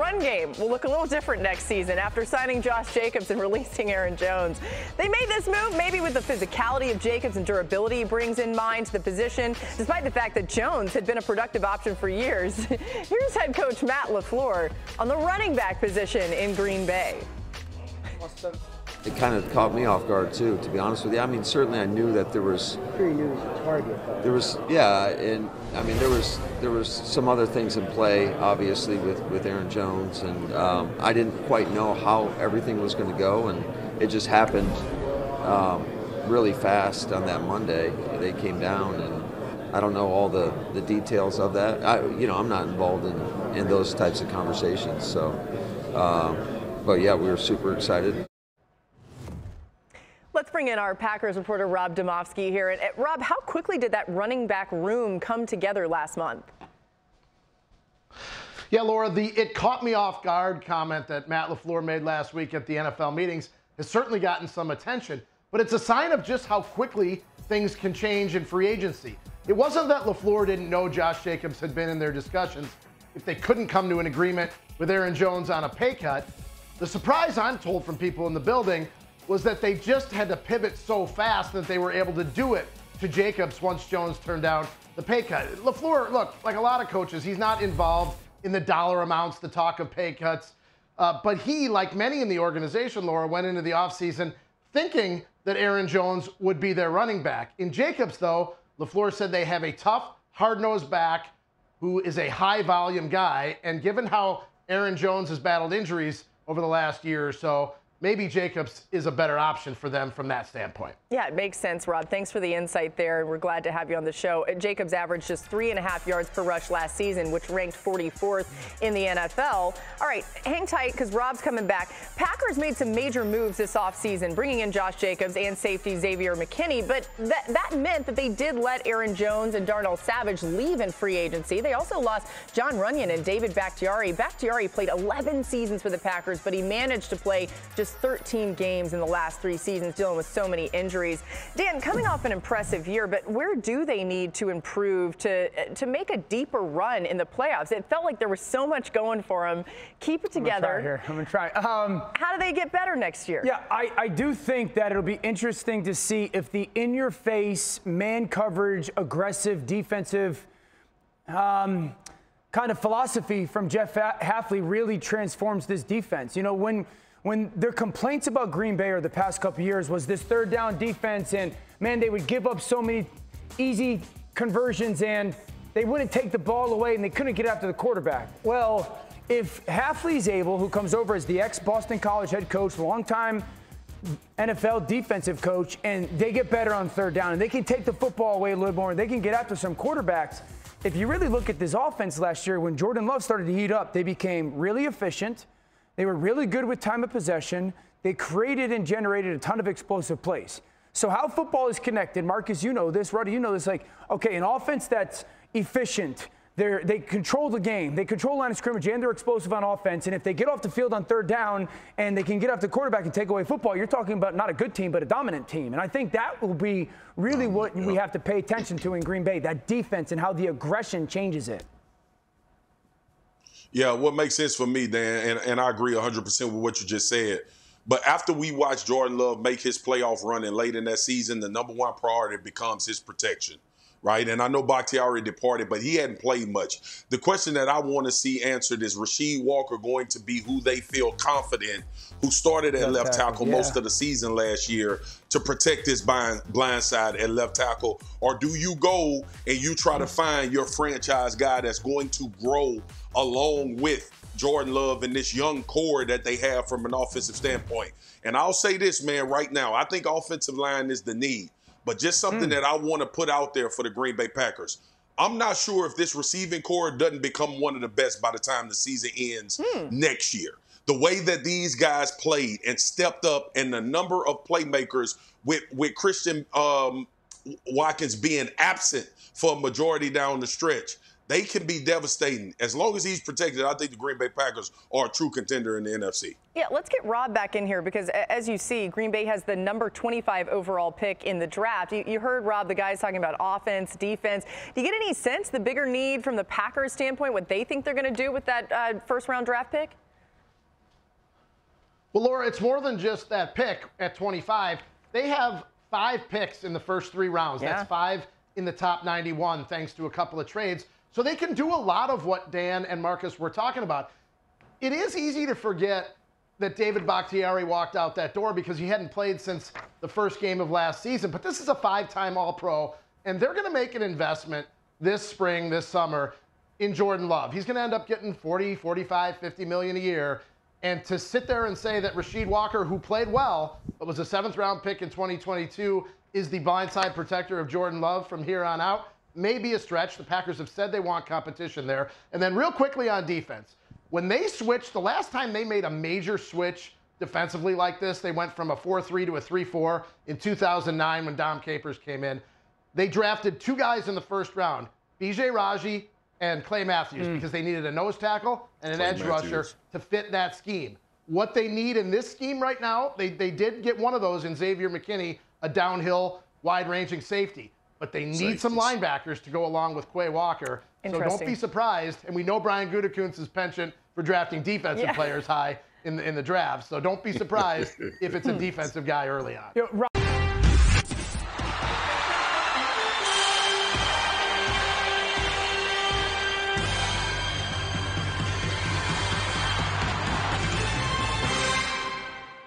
Run game will look a little different next season after signing Josh Jacobs and releasing Aaron Jones. They made this move maybe with the physicality of Jacobs and durability he brings in mind to the position, despite the fact that Jones had been a productive option for years. Here's head coach Matt LaFleur on the running back position in Green Bay it kind of caught me off guard too, to be honest with you. I mean, certainly I knew that there was. Sure, you was a target. There was, yeah, and I mean, there was there was some other things in play, obviously, with with Aaron Jones, and um, I didn't quite know how everything was going to go, and it just happened um, really fast on that Monday. They came down, and I don't know all the the details of that. I, you know, I'm not involved in in those types of conversations, so. Um, but yeah, we were super excited. Let's bring in our Packers reporter Rob Demovsky here. And, uh, Rob, how quickly did that running back room come together last month? Yeah, Laura, the it caught me off guard comment that Matt LaFleur made last week at the NFL meetings has certainly gotten some attention, but it's a sign of just how quickly things can change in free agency. It wasn't that LaFleur didn't know Josh Jacobs had been in their discussions. If they couldn't come to an agreement with Aaron Jones on a pay cut, the surprise I'm told from people in the building was that they just had to pivot so fast that they were able to do it to Jacobs once Jones turned down the pay cut. LaFleur, look, like a lot of coaches, he's not involved in the dollar amounts, the talk of pay cuts. Uh, but he, like many in the organization, Laura, went into the offseason thinking that Aaron Jones would be their running back. In Jacobs, though, LaFleur said they have a tough, hard nosed back who is a high volume guy. And given how Aaron Jones has battled injuries over the last year or so, maybe Jacobs is a better option for them from that standpoint. Yeah, it makes sense, Rod. Thanks for the insight there. We're glad to have you on the show. Jacobs averaged just three and a half yards per rush last season, which ranked 44th in the NFL. All right, hang tight because Rob's coming back. Packers made some major moves this offseason, bringing in Josh Jacobs and safety Xavier McKinney, but that, that meant that they did let Aaron Jones and Darnell Savage leave in free agency. They also lost Jon Runyan and David Bakhtiari. Bakhtiari played 11 seasons for the Packers, but he managed to play just 13 games in the last three seasons, dealing with so many injuries. Dan, coming off an impressive year, but where do they need to improve to to make a deeper run in the playoffs? It felt like there was so much going for them. Keep it together. I'm here. I'm gonna try. Um, How do they get better next year? Yeah, I, I do think that it'll be interesting to see if the in-your-face man coverage, aggressive defensive. Um, kind of philosophy from Jeff Hafley really transforms this defense. You know, when when their complaints about Green Bay over the past couple years was this third down defense, and man, they would give up so many easy conversions and they wouldn't take the ball away and they couldn't get after the quarterback. Well, if Hafley's able, who comes over as the ex Boston College head coach, longtime NFL defensive coach, and they get better on third down and they can take the football away a little more and they can get after some quarterbacks. If you really look at this offense last year, when Jordan Love started to heat up, they became really efficient. They were really good with time of possession. They created and generated a ton of explosive plays. So how football is connected, Marcus, you know this, Ruddy, you know this. Like, okay, an offense that's efficient, they they control the game, they control line of scrimmage, and they're explosive on offense. And if they get off the field on third down and they can get off the quarterback and take away football, you're talking about not a good team, but a dominant team. And I think that will be really what we have to pay attention to in Green Bay, that defense and how the aggression changes it. Yeah, what makes sense for me, Dan, and, and I agree 100% with what you just said. But after we watch Jordan Love make his playoff run and late in that season, the number one priority becomes his protection right? And I know Bakhtiari departed, but he hadn't played much. The question that I want to see answered is Rasheed Walker going to be who they feel confident, who started at left, left tackle, tackle yeah. most of the season last year to protect this blind, blind side at left tackle? Or do you go and you try to find your franchise guy that's going to grow along with Jordan Love and this young core that they have from an offensive standpoint? And I'll say this, man, right now, I think offensive line is the need. But just something mm. that I want to put out there for the Green Bay Packers. I'm not sure if this receiving corps doesn't become one of the best by the time the season ends mm. next year. The way that these guys played and stepped up, and the number of playmakers with with Christian um, Watkins being absent for a majority down the stretch, they can be devastating. As long as he's protected, I think the Green Bay Packers are a true contender in the NFC. Yeah, let's get Rob back in here because, as you see, Green Bay has the number 25 overall pick in the draft. You, you heard Rob, the guys talking about offense, defense. Do you get any sense the bigger need from the Packers standpoint, what they think they're going to do with that uh, first round draft pick? Well, Laura, it's more than just that pick at 25. They have five picks in the first three rounds. Yeah. That's five in the top 91, thanks to a couple of trades. So they can do a lot of what Dan and Marcus were talking about. It is easy to forget that David Bakhtiari walked out that door because he hadn't played since the first game of last season. But this is a five time All Pro, and they're going to make an investment this spring, this summer in Jordan Love. He's going to end up getting 40, 45, 50 million a year. And to sit there and say that Rasheed Walker, who played well, but was a seventh round pick in 2022, is the blindside protector of Jordan Love from here on out, may be a stretch. The Packers have said they want competition there. And then, real quickly on defense, when they switched, the last time they made a major switch defensively like this, they went from a 4 3 to a 3 4 in 2009 when Dom Capers came in. They drafted two guys in the first round, BJ Raji and Clay Matthews, mm. because they needed a nose tackle and an Clay edge Matthews. rusher to fit that scheme. What they need in this scheme right now, they, they did get one of those in Xavier McKinney, a downhill, wide ranging safety but they need Safeties. some linebackers to go along with Quay Walker. So don't be surprised. And we know Brian Gutekunst's penchant for drafting defensive yeah. players high in the, in the draft. So don't be surprised if it's a defensive guy early on.